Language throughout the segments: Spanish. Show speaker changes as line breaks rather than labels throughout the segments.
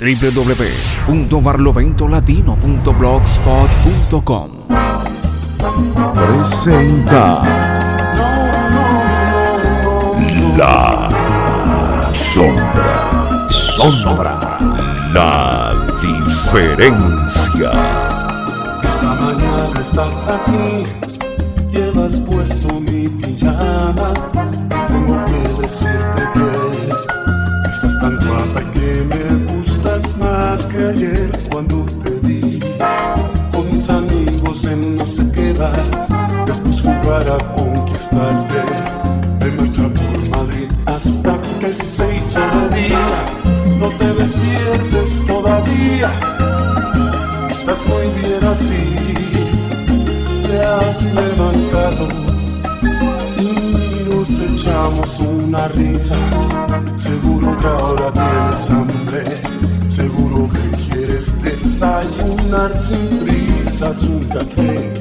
www.barloventolatino.blogspot.com Presenta La Sombra. Sombra. La diferencia.
Esta mañana estás aquí, llevas puesto mi pijama. Tengo que decirte que estás tan guapa que me gustas más que ayer cuando te vi. Con mis amigos en no sé qué bar, después jugar a conquistarte. De marcha por Madrid hasta que se hizo de día. No te despiertes todavía. Estás muy bien así, te has levantado y nos echamos unas risas. Seguro que ahora tienes hambre, que quieres desayunar sin prisas un café.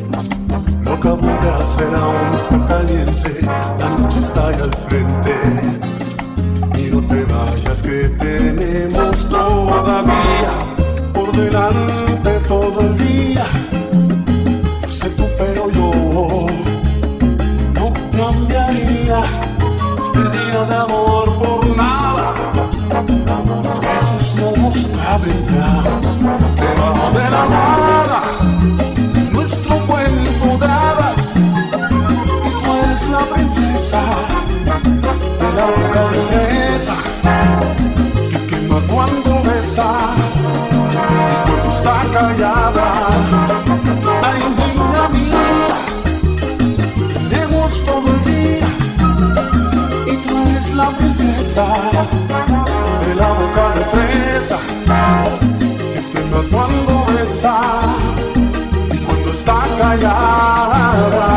Lo acabo de hacer aún está caliente, la noche está ahí al frente. Y no te vayas que tenemos todavía por delante todo el día. No sé tú, pero yo no cambiaría este día de amor caben ya debajo de la nada. Es nuestro cuento de hadas y tú eres la princesa de la boca que quema cuando besa y cuando está callada. Ay, niña mía, la princesa de la boca de fresa que quema cuando besa y cuando está callada.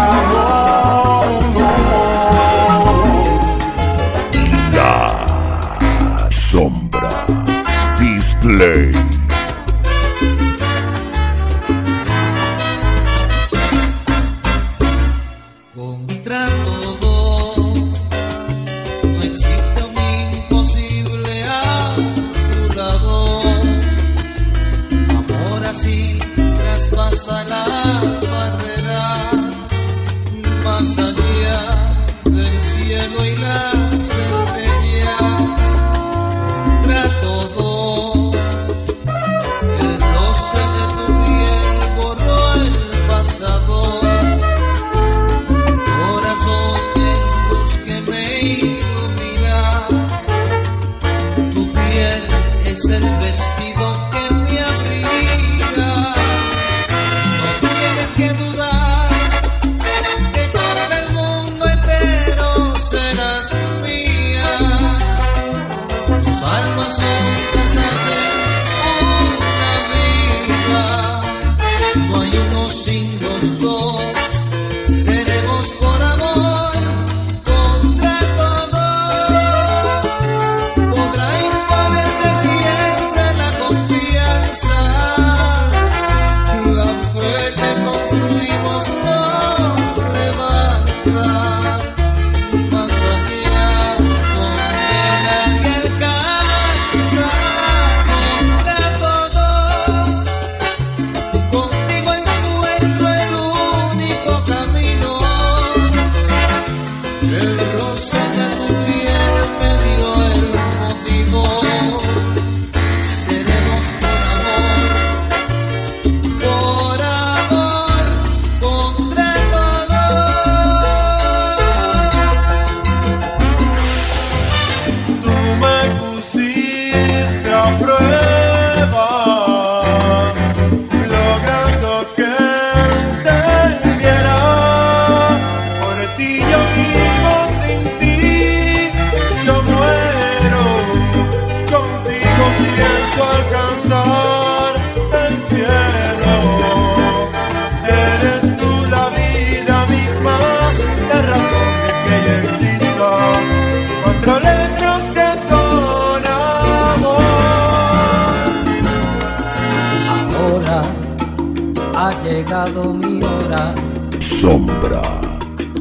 Llegado mi hora.
Sombra.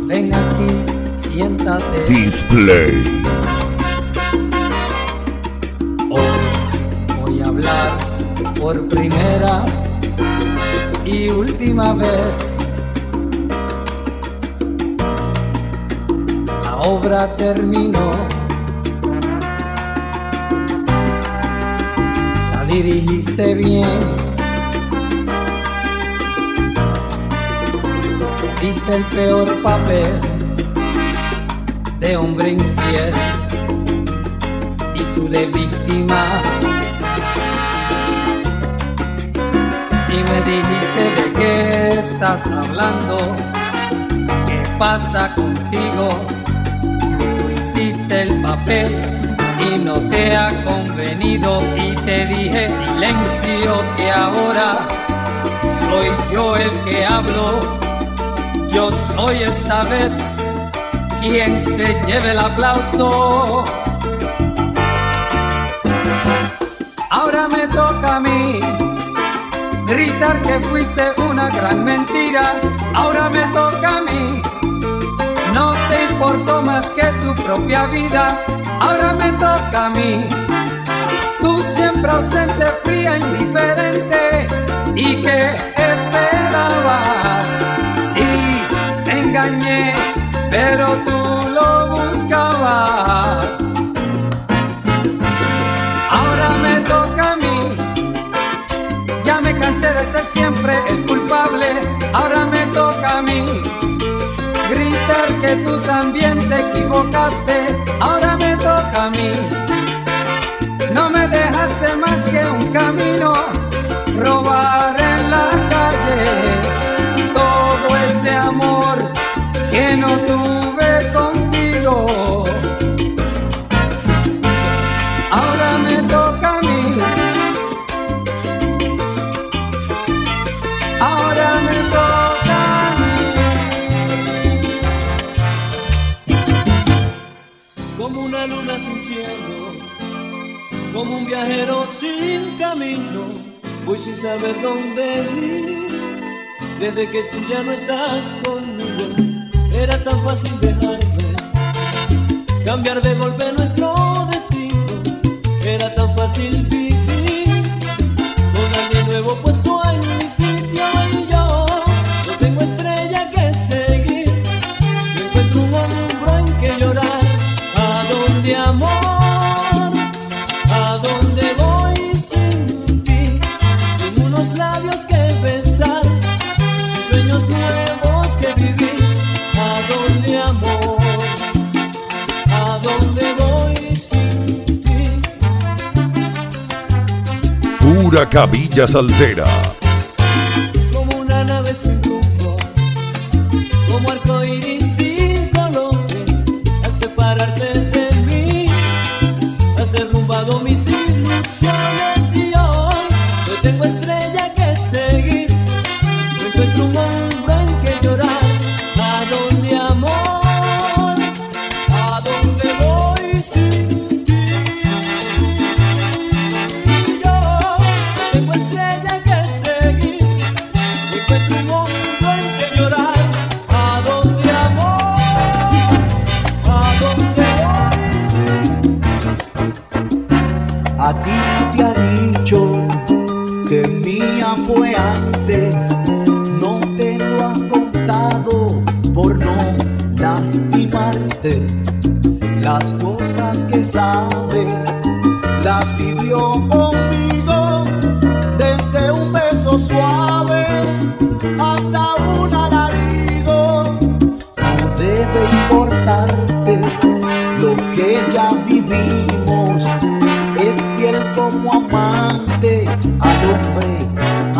Ven aquí, siéntate.
Display.
Hoy voy a hablar por primera y última vez. La obra terminó. La dirigiste bien. Diste el peor papel de hombre infiel y tú de víctima. Y me dijiste de qué estás hablando, qué pasa contigo. Tú hiciste el papel y no te ha convenido y te dije silencio que ahora soy yo el que hablo. Yo soy esta vez quien se lleve el aplauso. Ahora me toca a mí gritar que fuiste una gran mentira. Ahora me toca a mí. No te importó más que tu propia vida. Ahora me toca a mí. Tú siempre ausente, fría, indiferente. ¿Y qué esperabas? Engañé, pero tú lo buscabas. Ahora me toca a mí. Ya me cansé de ser siempre el culpable. Ahora me toca a mí. Gritar que tú también te equivocaste. Ahora me toca a mí. No me dejaste más que un camino. Robar en la calle. No tuve contigo. Ahora me toca a mí. Ahora me toca a mí.
como una luna sin cielo, como un viajero sin camino, voy sin saber dónde ir. Desde que tú ya no estás conmigo, tan fácil dejarme, cambiar de
Pura Cabilla Salsera.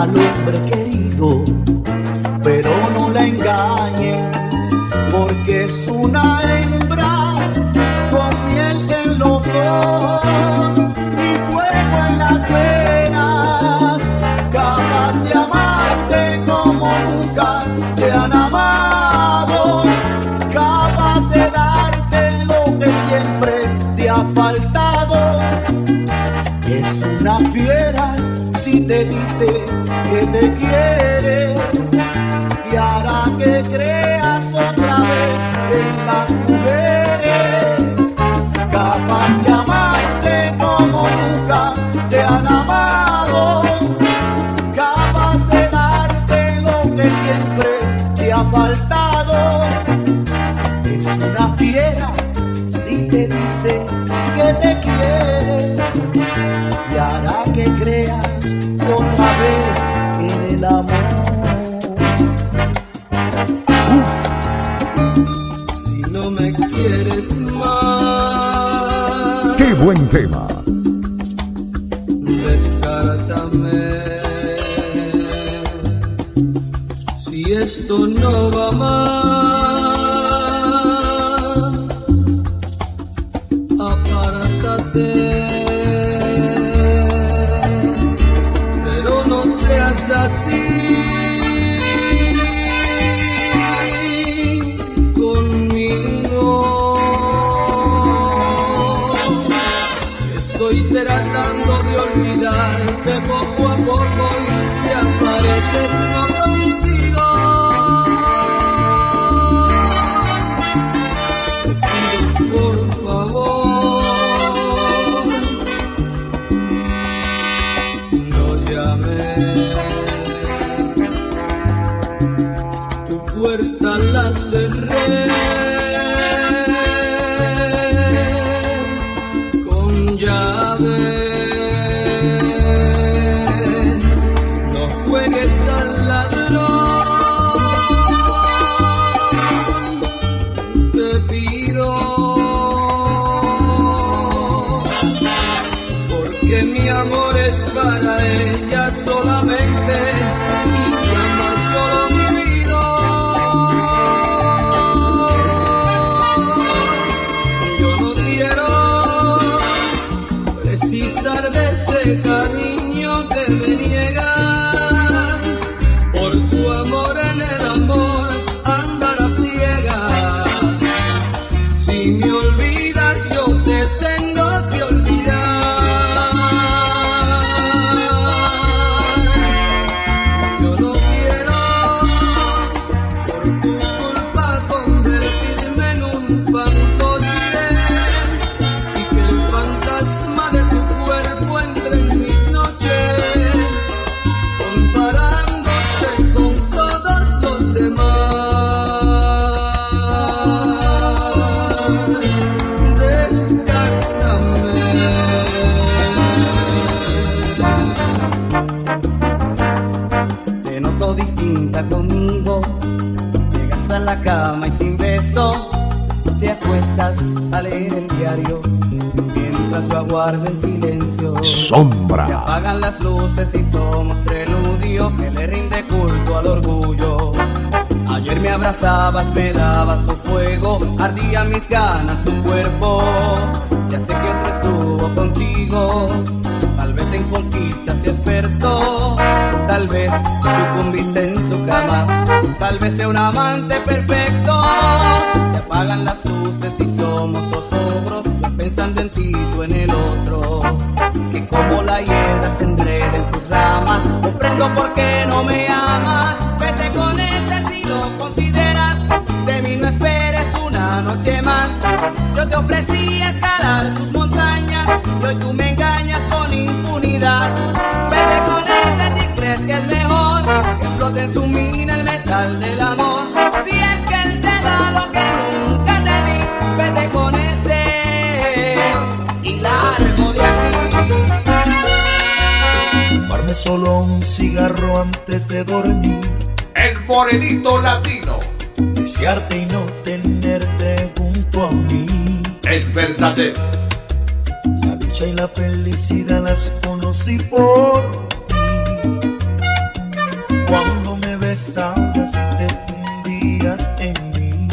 Al
hombre querido. Que te quiere
buen tema!
descártame. Si esto no va más,
baby. Aguardo en silencio. Se
Sombra.
apagan las luces y somos preludio que le rinde culto al orgullo. Ayer me abrazabas, me dabas tu fuego, ardían mis ganas tu cuerpo. Ya sé que otro estuvo contigo, tal vez en conquistas y experto. Tal vez sucumbiste en su cama, tal vez sea un amante perfecto. Se apagan las luces y somos dos ogros, pensando en ti, tú en el otro. Que como la hiedra se enreda en tus ramas, comprendo por qué no me amas. Vete con ese si lo consideras, de mí no esperes una noche más. Yo te ofrecí escalar tus montañas, y hoy tú me engañas con impunidad. Vete con ese si crees que es mejor, que explote en su mina el metal del amor. Si es que él te da lo
Fumarme solo un cigarro antes de dormir.
El morenito latino,
Desearte y no tenerte junto a mí.
el verdadero.
La dicha y la felicidad las conocí por ti. Cuando me besabas y te fundías en mí.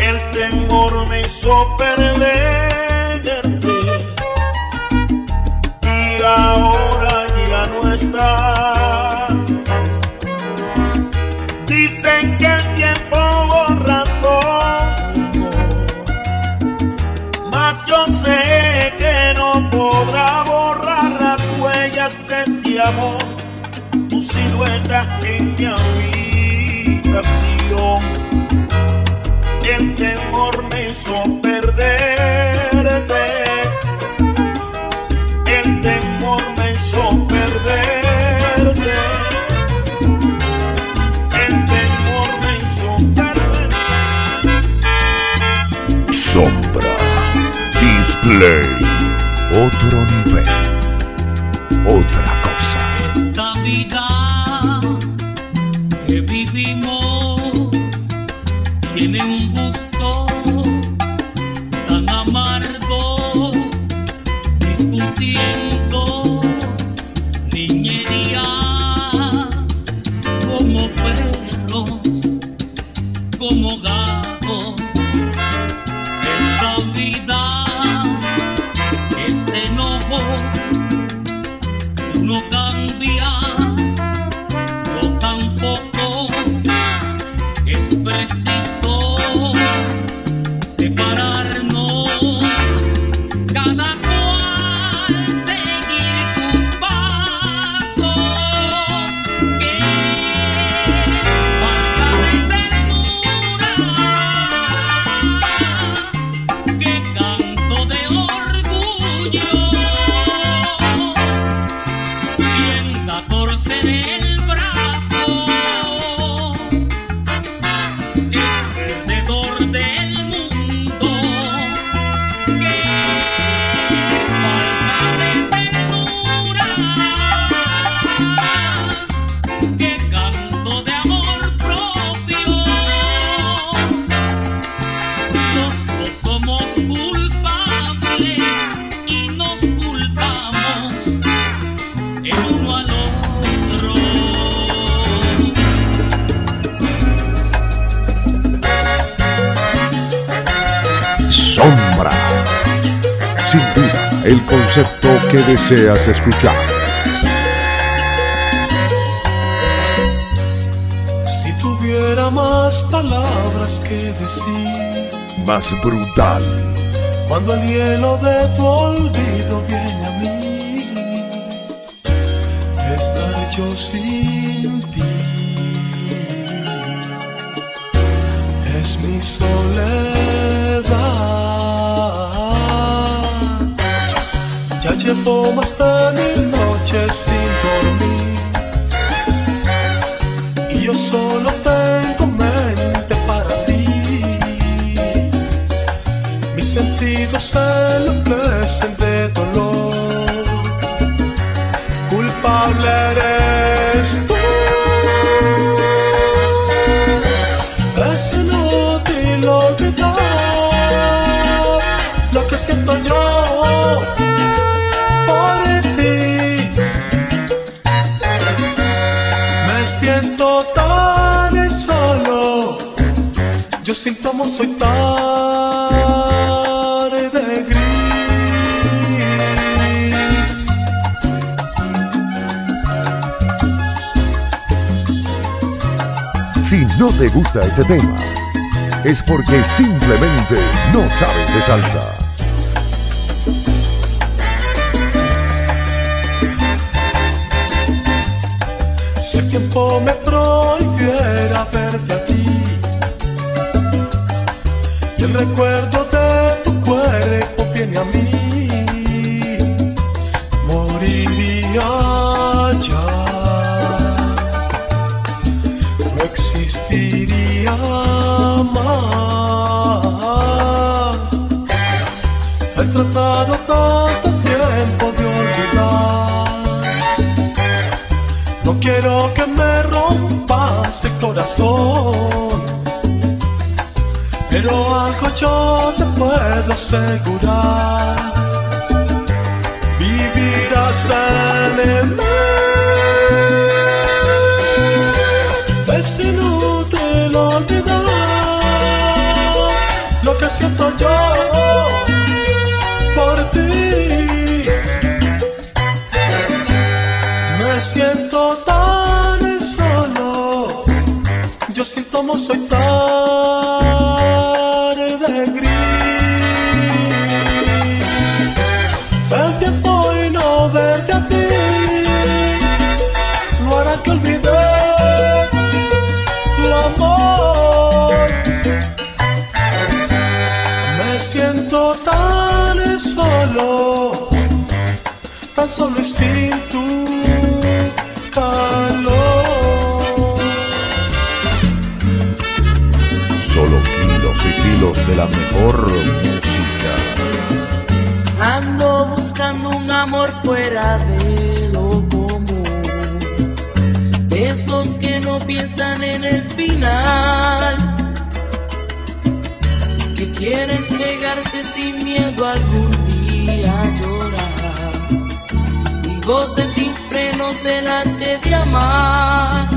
El temor me hizo perderte.
otro nivel.
que
deseas escuchar.
Si tuviera más palabras que decir,
más brutal.
Cuando el hielo de tu no basta mil noches sin dormir. Y yo solo tengo mente para ti. Mis sentidos se enloquecen de dolor.
te gusta este tema es porque simplemente no sabes de salsa.
Si el tiempo me prohibiera verte a ti y el recuerdo de tu cuerpo ese corazón. Pero algo yo te puedo asegurar, vivirás en el
piensan en el final, que quiere entregarse sin miedo algún día a llorar, y goce sin frenos delante de amar.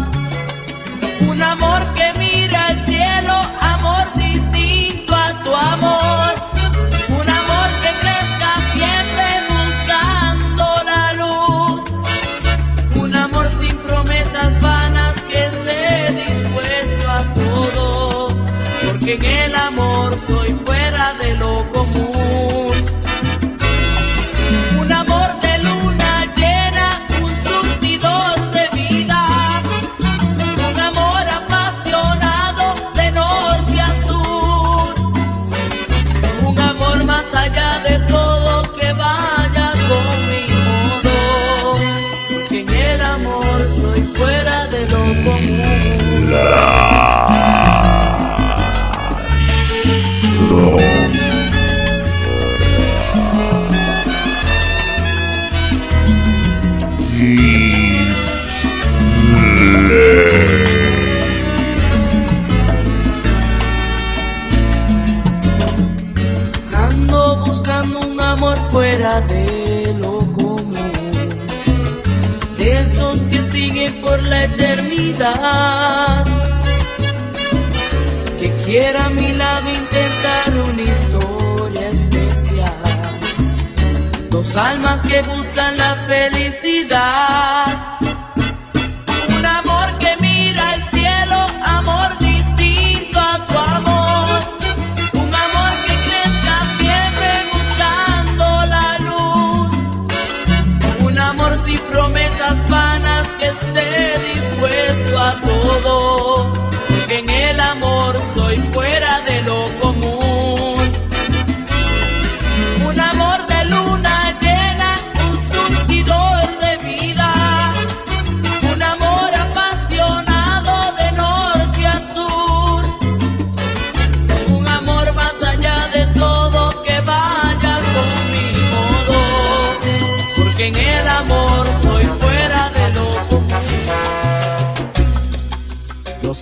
almas que buscan la felicidad.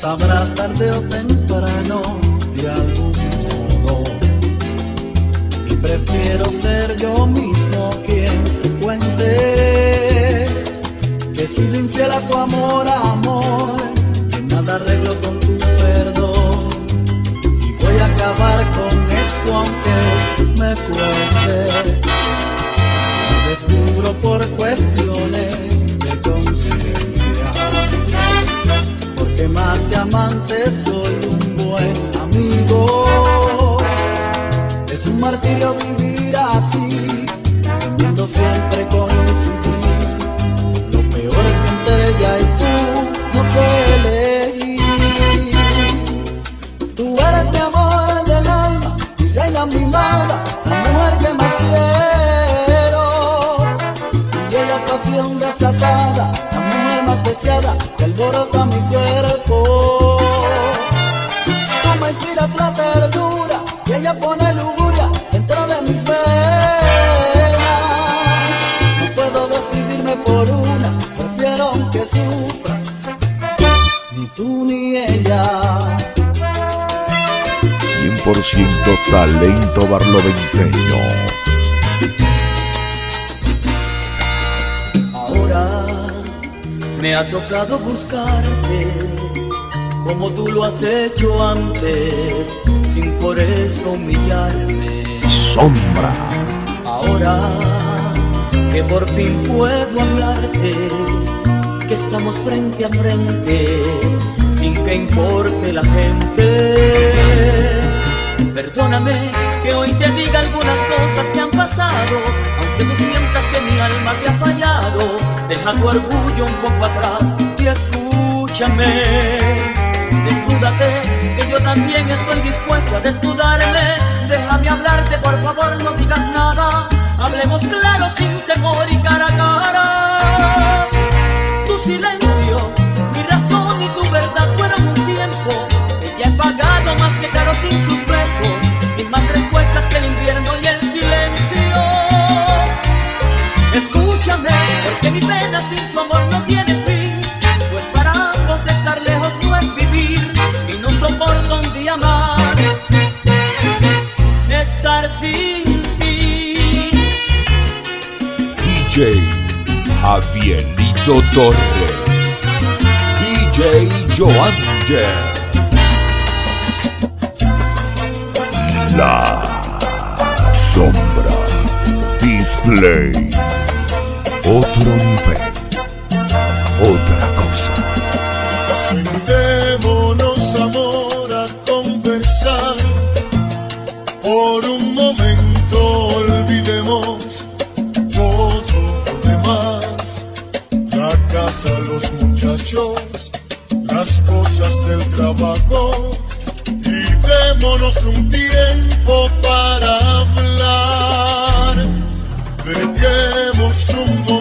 sabrás tarde o temprano de algún modo. Y prefiero ser yo mismo
fin puedo hablarte, que estamos frente a frente, sin que importe la gente. Perdóname que hoy te diga algunas cosas que han pasado, aunque no sientas que mi alma te ha fallado, deja tu orgullo un poco atrás y escúchame. Desnúdate, que yo también estoy dispuesto a desnudarme. Déjame hablarte, por favor, no digas nada Hablemos claro sin temor y cara a cara. Tu silencio, mi razón y tu verdad.
DJ Javierito Torres, DJ Joanger. La sombra display. Otro nivel, otra cosa.
cosas del trabajo y démonos un tiempo para hablar. Dediquemos un momento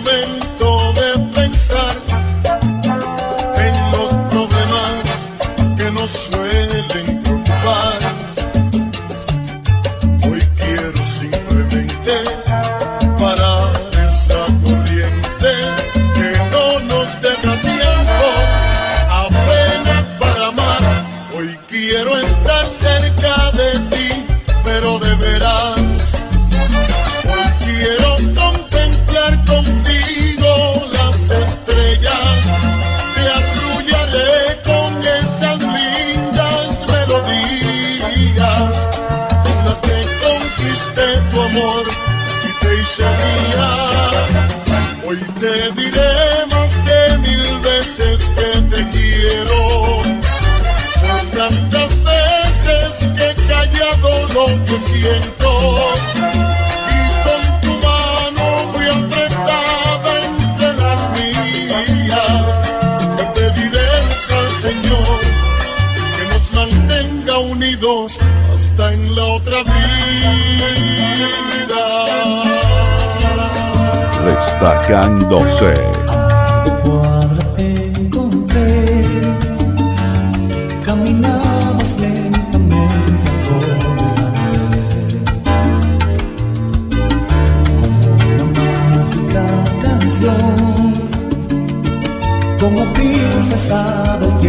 que siento y con tu mano muy apretada entre las mías, te pediremos al Señor que nos mantenga unidos hasta en la otra vida.
Destacándose.
Cuando te
encontré, caminando. pasado.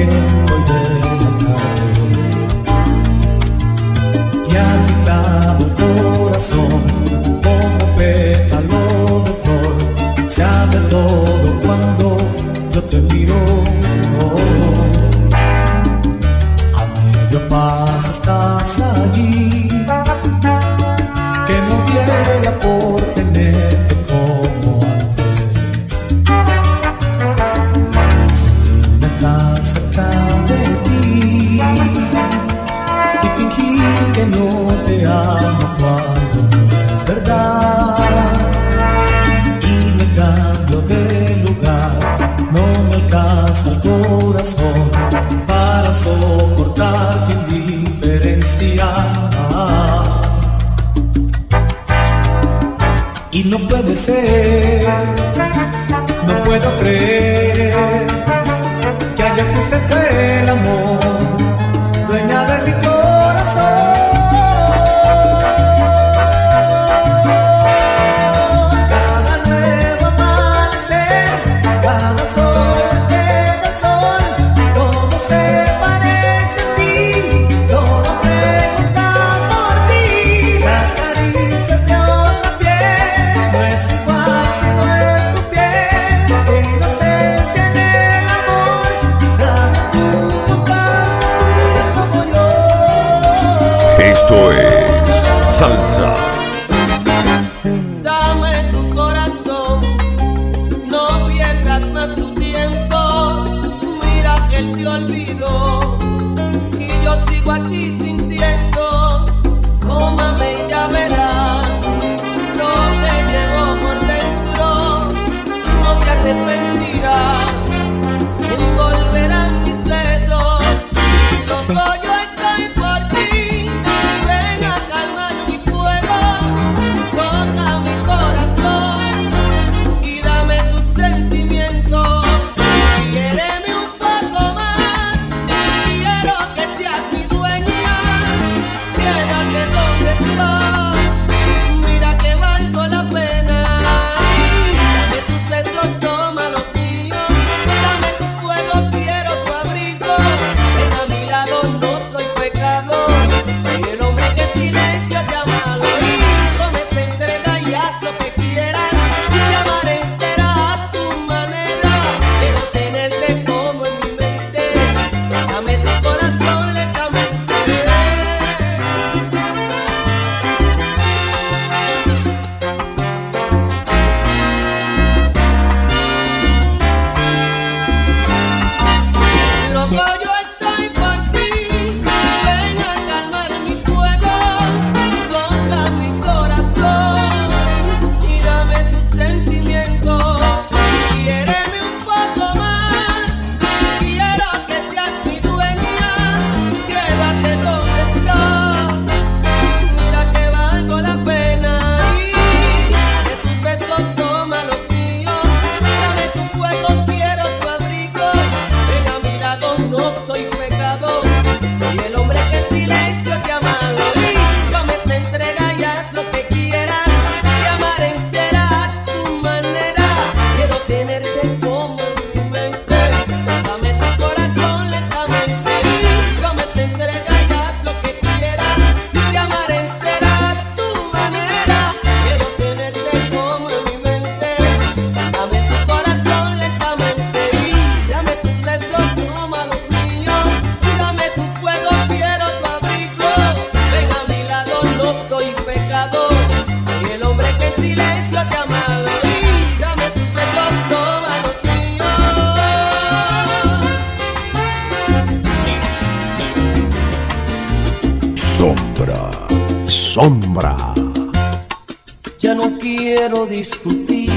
Ya no quiero
discutir,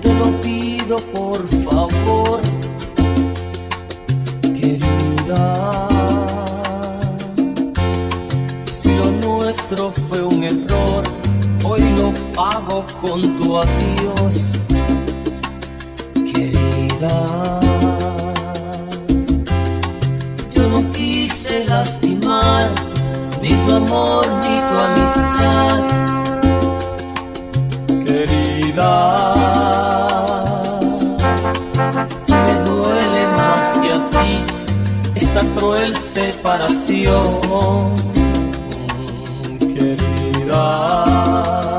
te lo pido por favor, querida. Si lo nuestro fue un error, hoy lo pago con tu adiós, querida. Ni tu amor ni tu amistad, querida. Me duele más que a ti esta cruel separación, querida.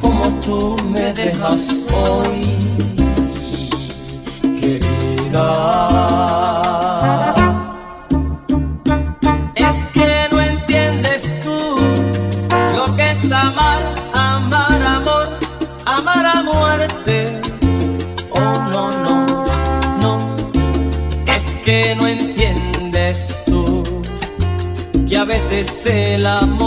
Como tú me dejas hoy, querida. Es que no entiendes tú lo que es amar, amar amor, amar a muerte. Oh no, no, no. Es que no entiendes tú que a veces el amor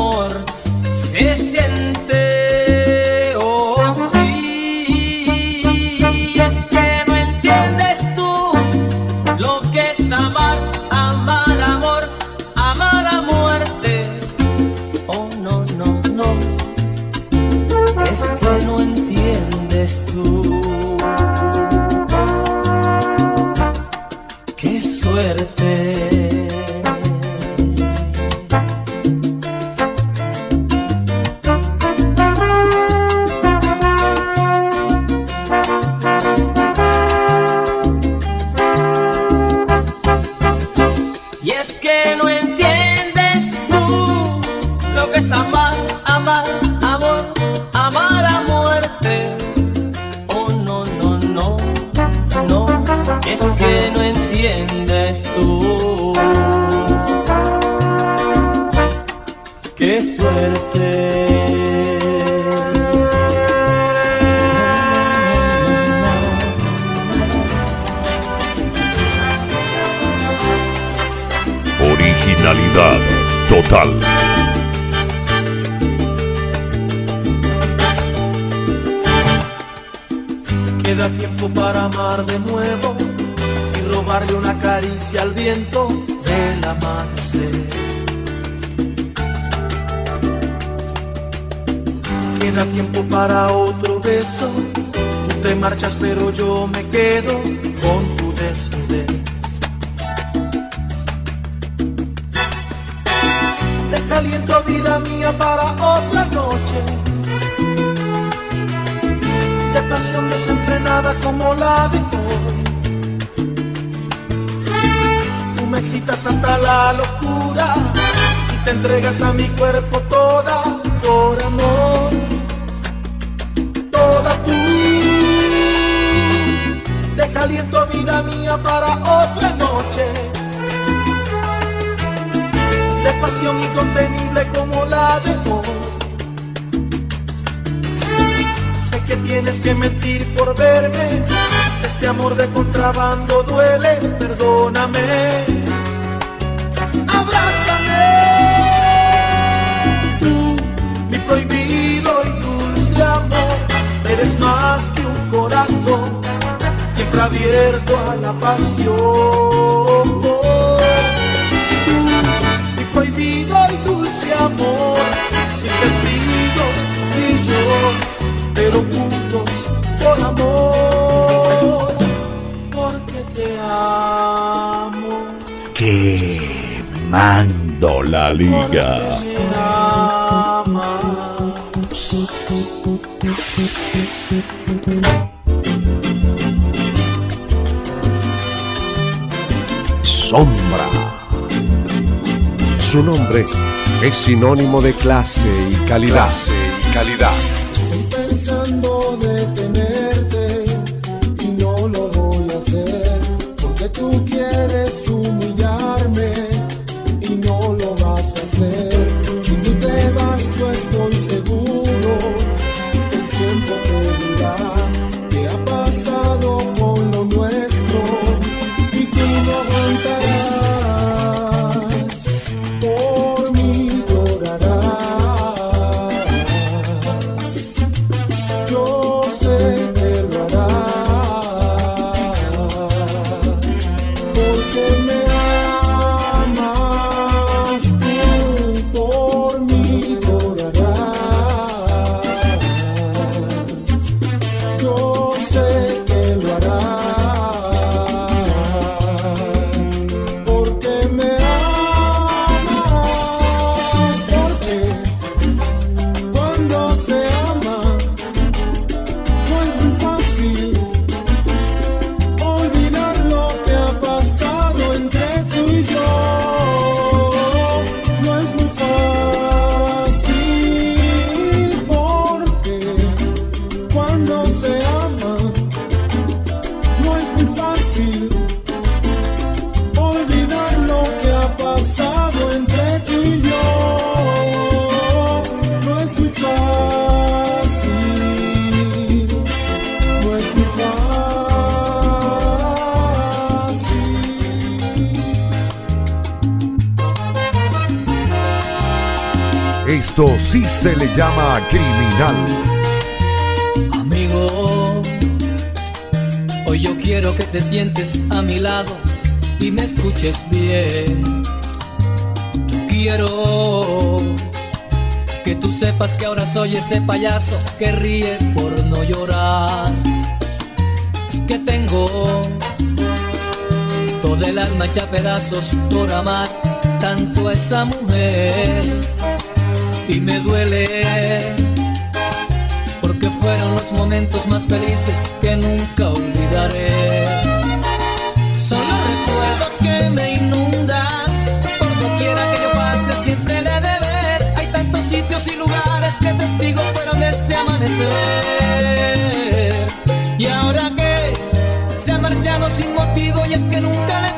aliento, vida mía, para otra noche de pasión desenfrenada como la de hoy. Tú me excitas hasta la locura y te entregas a mi cuerpo toda por amor, toda tú. caliento vida mía para otra noche de pasión incontenible como la de vos. Sé que tienes que mentir por verme, este amor de contrabando duele, perdóname. Abrázame, tú, mi prohibido y dulce amor, eres más que un corazón, siempre abierto a la pasión. Sin testigos y yo, pero juntos por amor, porque te amo.
Quemando la liga.
Sombra. Su nombre es sinónimo de clase y calidad. Y calidad.
Se
le llama criminal.
Amigo, hoy yo quiero que te sientes a mi lado y me escuches bien. Yo quiero que tú sepas que ahora soy ese payaso que ríe por no llorar. Es que tengo todo el alma hecha pedazos por amar tanto a esa mujer y me duele porque fueron los momentos más felices que nunca olvidaré. Son los recuerdos que me inundan, por doquiera que yo pase siempre le de ver. Hay tantos sitios y lugares que testigos fueron de este amanecer. Y ahora que se ha marchado sin motivo y es que nunca le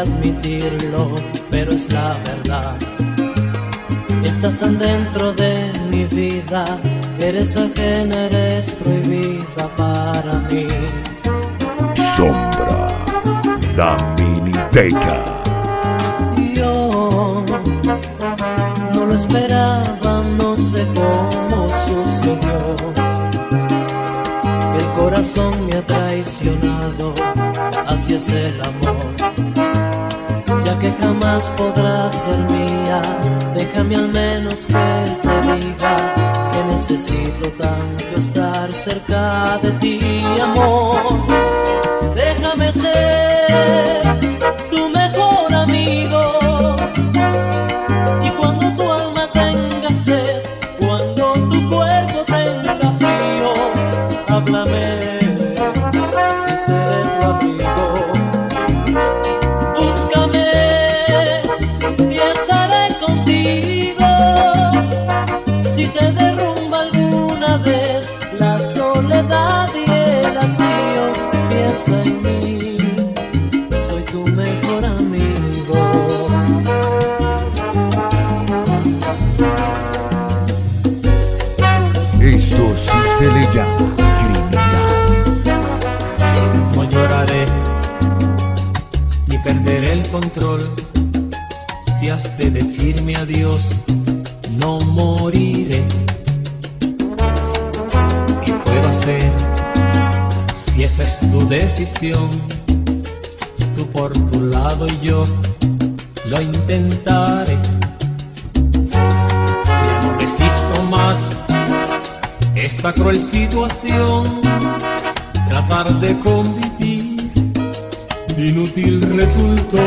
admitirlo, pero es la verdad. Estás tan dentro de mi vida, eres ajena, eres prohibida para mí.
Sombra La Miniteca
Yo no lo esperaba, no sé cómo sucedió. El corazón me ha traicionado, así es el amor. Jamás podrá ser mía, déjame al menos que te diga que necesito tanto estar cerca de ti, amor. Déjame ser No lloraré ni perderé el control. Si has de decirme adiós, no moriré. ¿Qué puedo hacer si esa es tu decisión? Tú por tu lado y yo lo intentaré. Ya no resisto más esta cruel situación. Tratar de convivir inútil resultó.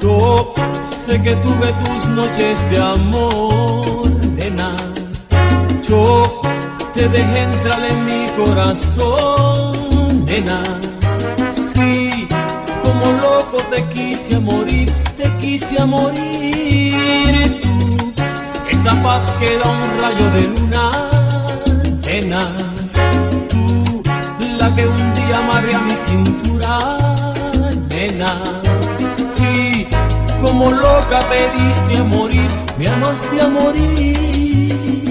Yo sé que tuve tus noches de amor, nena. Yo te dejé entrar en mi corazón, nena. Sí, como loco te quise morir, te quise morir. Tú, esa paz que da un rayo de luna, nena. Tú, la que un día amarré a mi cintura, nena. Sí, como loca pediste a morir, me amaste a morir.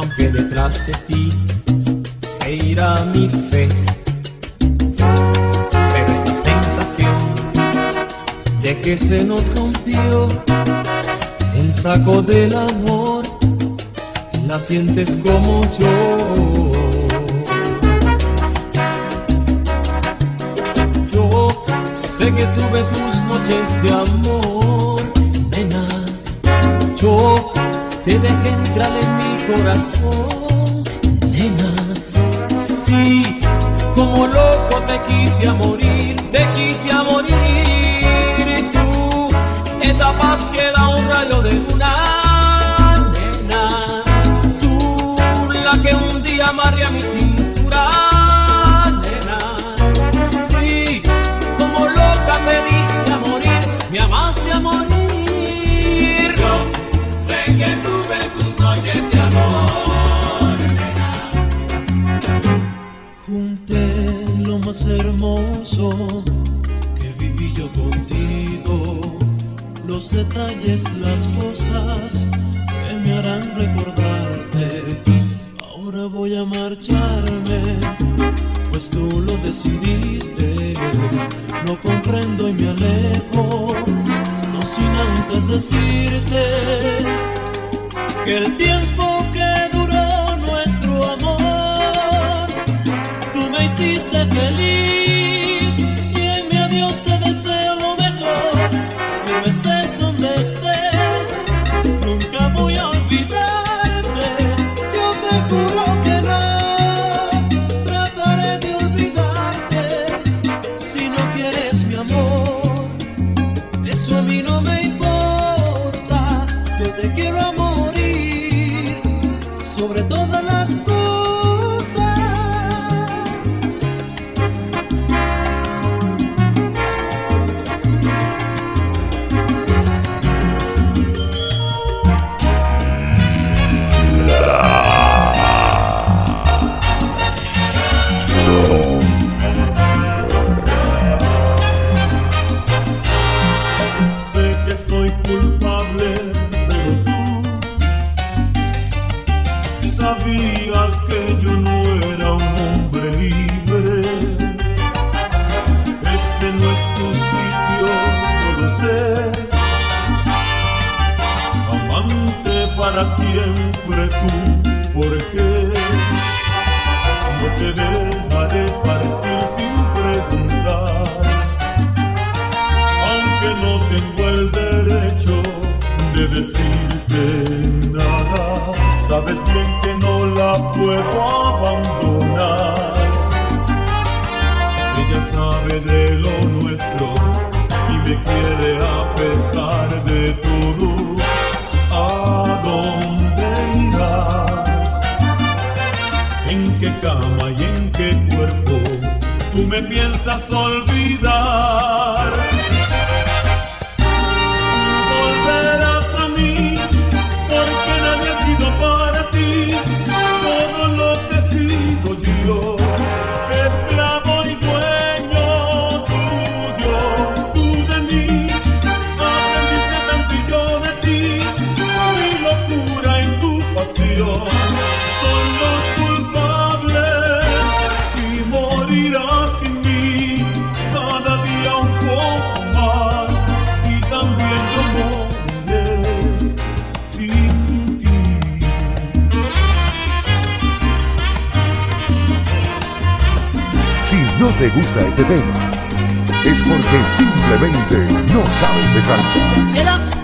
Aunque detrás de ti se irá mi fe. Pero esta sensación de que se nos rompió el saco del amor, la sientes como yo. Yo sé que tuve tus noches de amor, nena. Yo te dejé entrar en
corazón, nena. Sí, como loco te quise a morir, te quise a. los detalles, las cosas que me harán recordarte. Ahora voy a marcharme, pues tú lo decidiste. Lo comprendo y me alejo, no sin antes decirte que el tiempo que duró nuestro amor, tú me hiciste feliz. este te
gusta este tema es porque simplemente no sabes de salsa.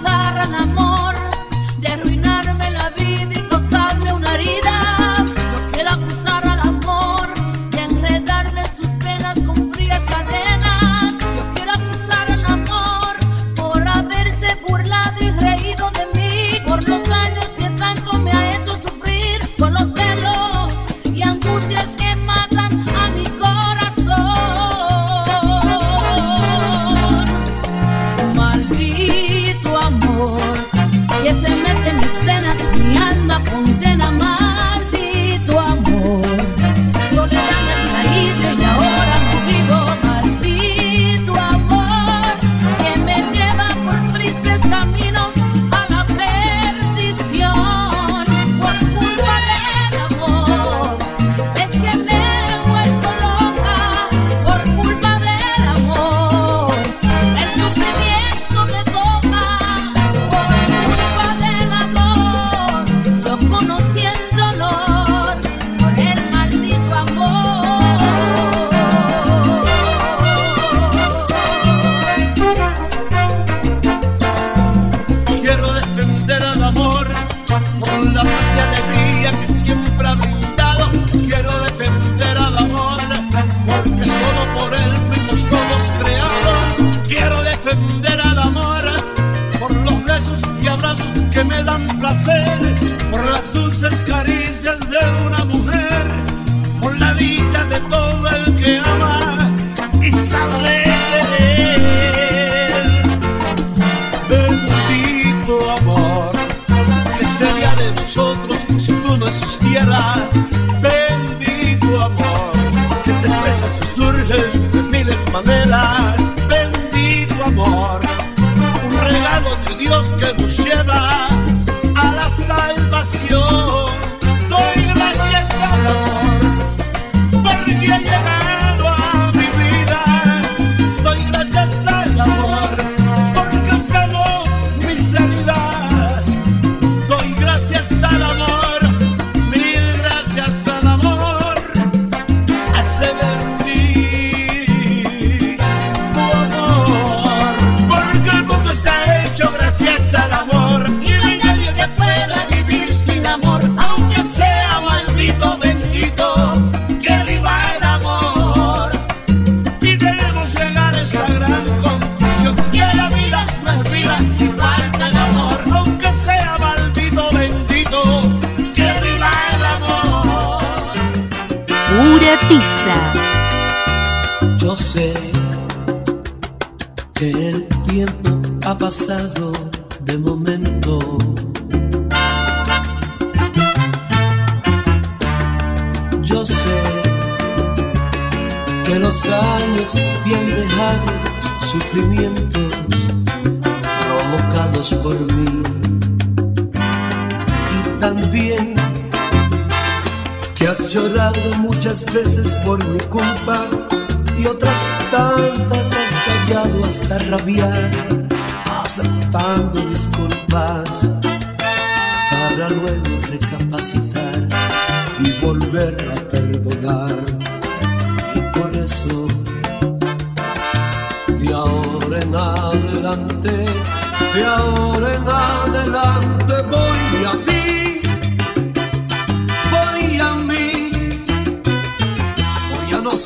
tierras.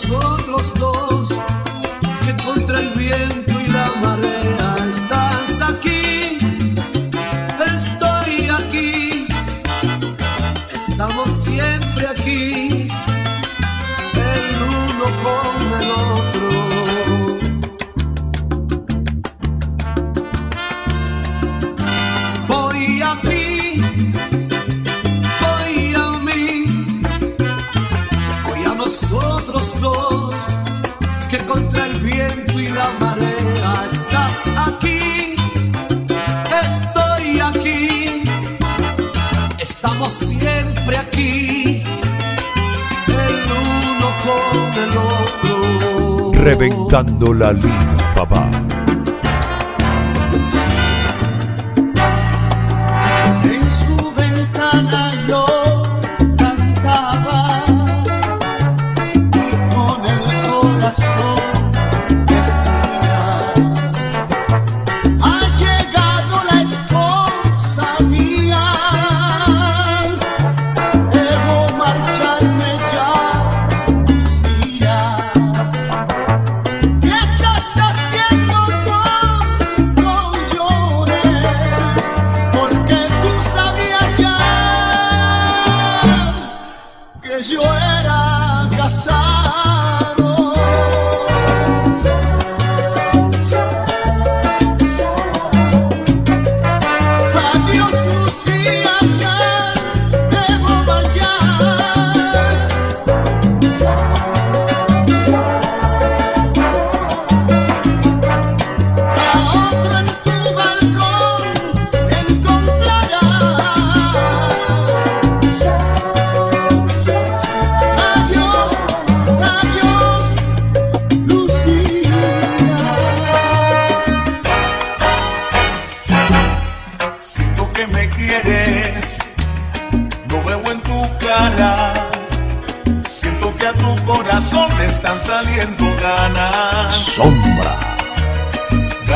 nosotros
dos que contra el viento
Reventando la liga, papá.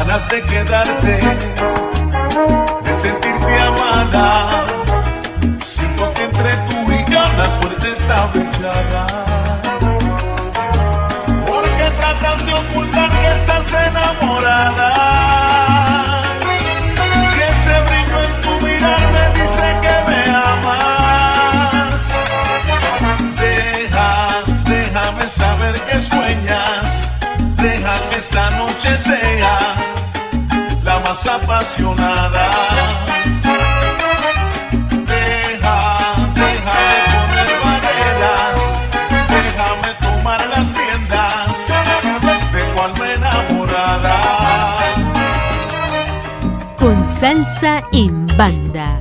ganas de quedarte, de sentirte amada. Siento que entre tú y yo la suerte está brillada. Porque tratan de ocultar que estás enamorada.
apasionada. Deja, deja de poner barreras, déjame tomar las riendas de tu alma enamorada.
Con salsa en banda.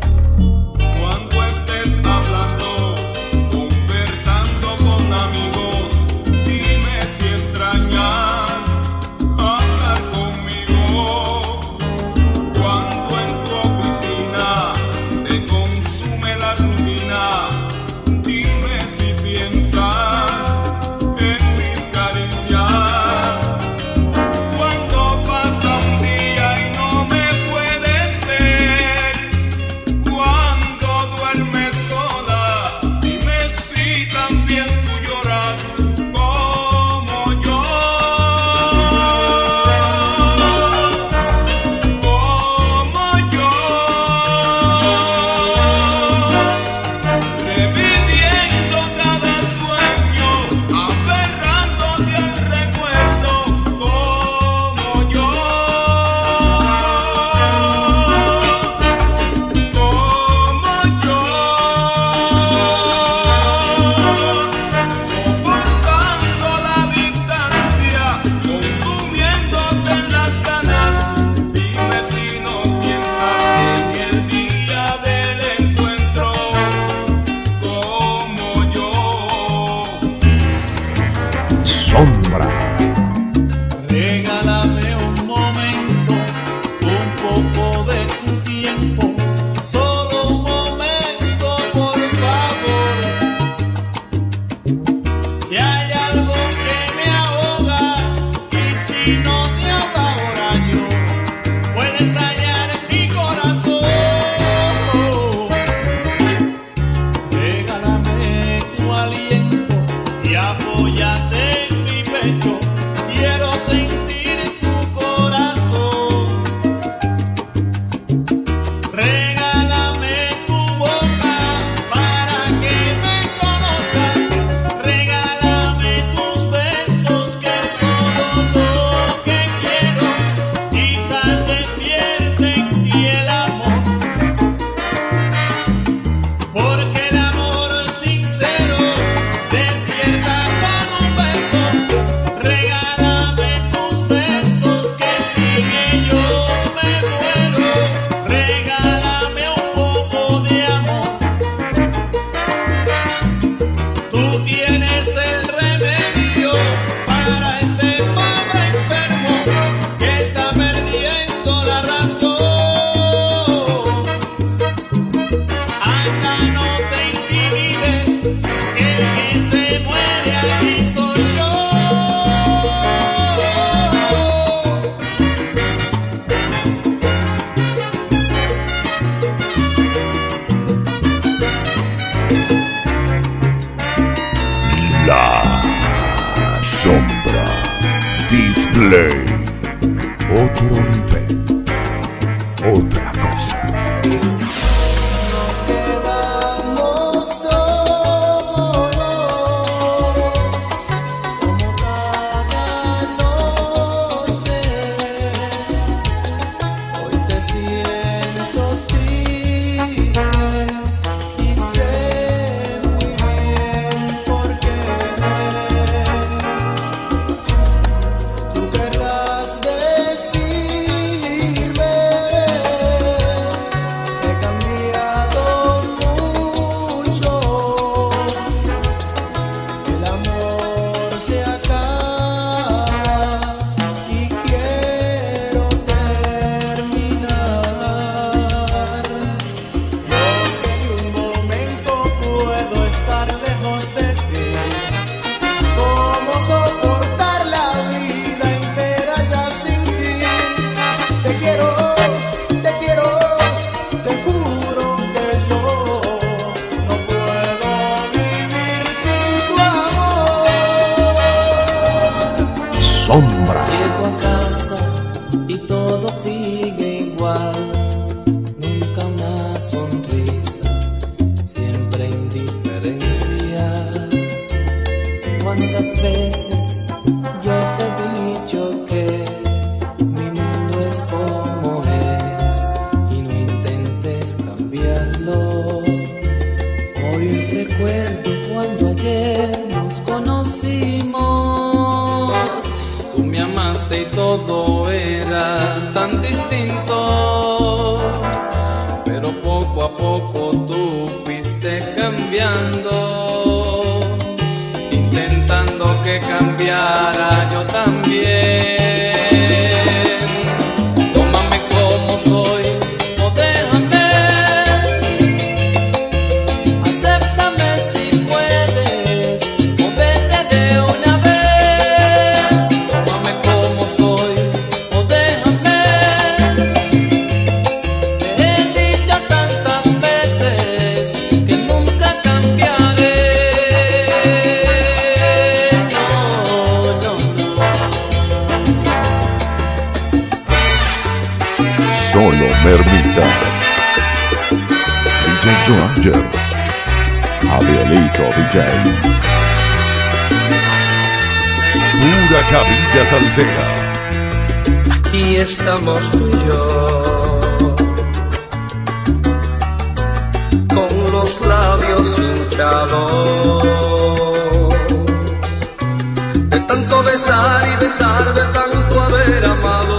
de
tanto besar y besar, de tanto haber amado.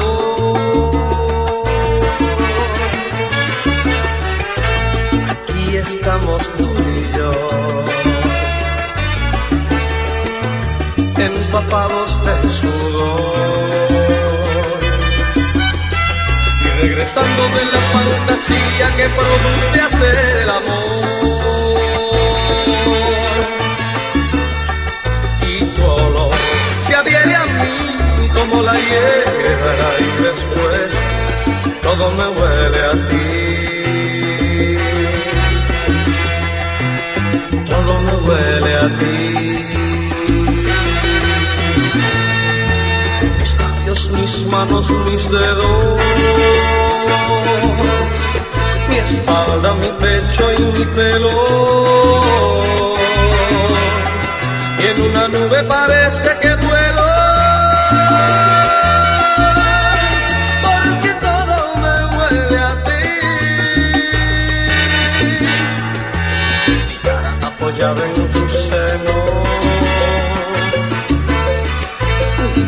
Aquí estamos tú y yo, empapados del sudor. Y regresando de la fantasía que produce hacer el amor. como la hiedra y después todo me huele a ti. Todo me huele a ti. Mis labios, mis manos, mis dedos, mi espalda, mi pecho y mi pelo. Y en una nube parece que duele ya ven tus senos,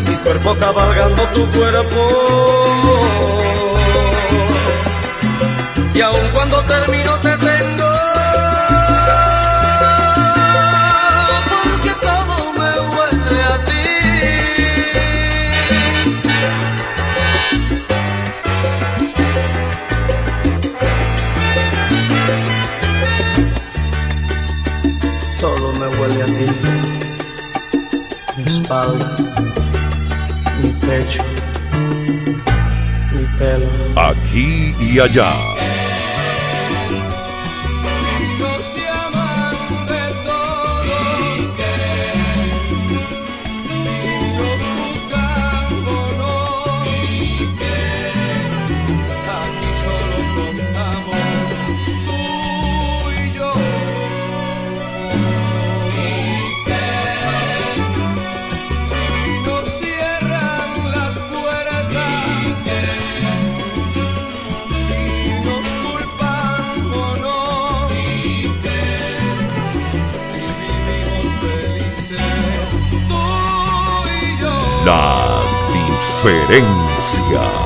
mi cuerpo cabalgando tu cuerpo. Y aun cuando termino te espalda, me pé.
Aqui e allá
Referencia.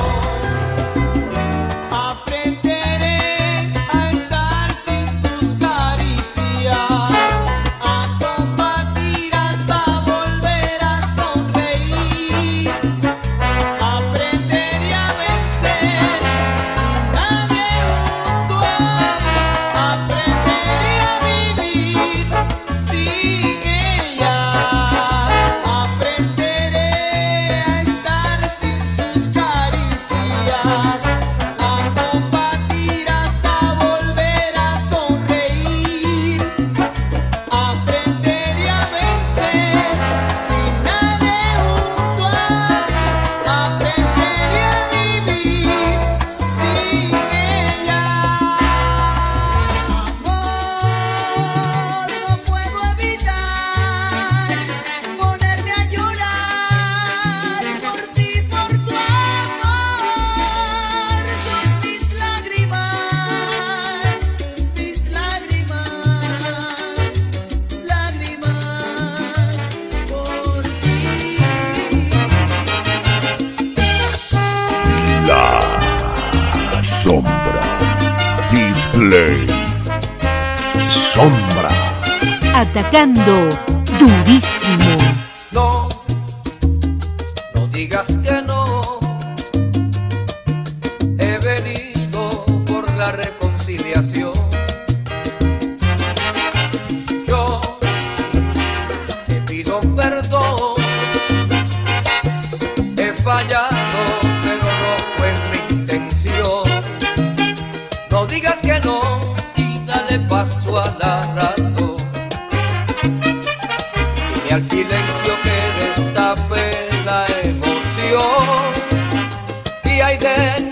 Que